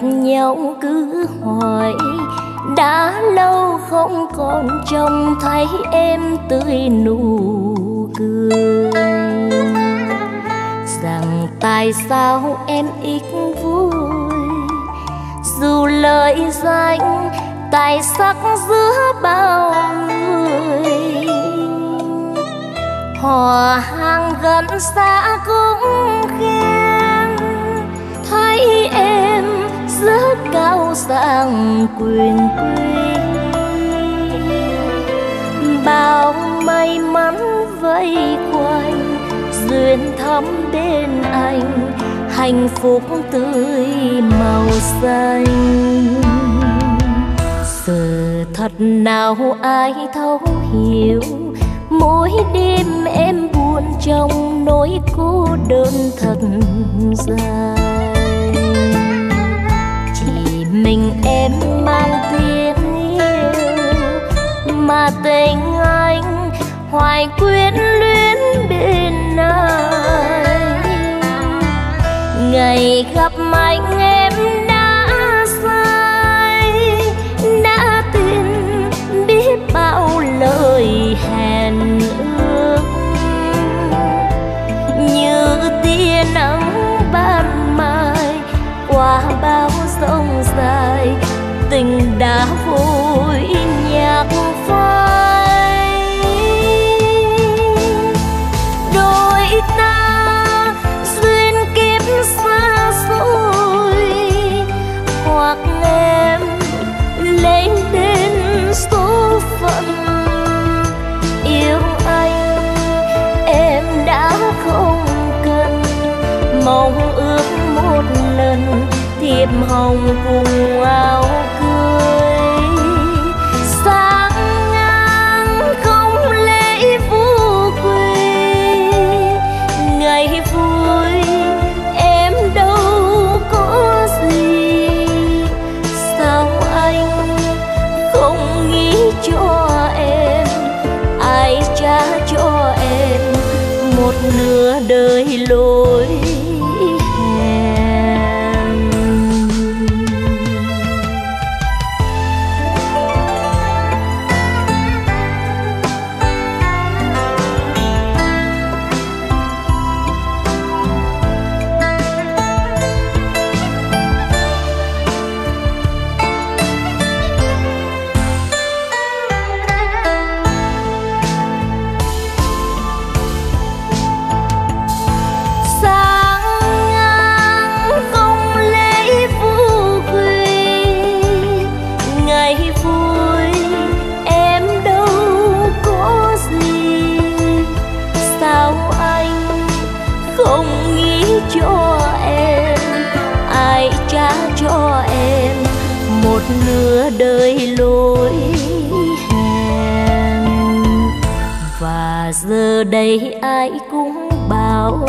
nhau cứ hỏi, đã lâu không còn trông thấy em tươi nụ cười. Rằng tại sao em ít vui? Dù lời danh, tài sắc giữa bao người. Họ hàng gần xa cũng khen, thấy em cao sang quyền quý. Bao may mắn vây quanh, duyên thắm bên anh, hạnh phúc tươi màu xanh. Giờ thật nào ai thấu hiểu, mỗi đêm em buồn trong nỗi cô đơn thật dài. Hoài quyến luyến bên ai ngày gặp anh em đã sai đã tin biết bao lời hẹn ước. Như tia nắng ban mai qua bao sông dài, tình đã vui một lần thiệp hồng cùng áo cưới. Sáng ngang không lễ vũ quy ngày vui em đâu có gì. Sao anh không nghĩ cho em, ai trả cho em một nửa đời lối cho em, ai trả cho em một nửa đời lối hẹn và giờ đây ai cũng bảo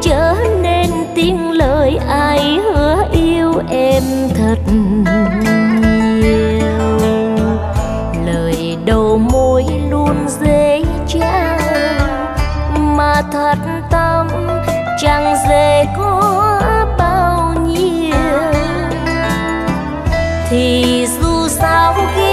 chớ nên tin lời ai hứa yêu em thật nhiều. Lời đầu môi luôn dễ trao mà thật tâm chẳng dễ có bao nhiêu. Thì dù sao khi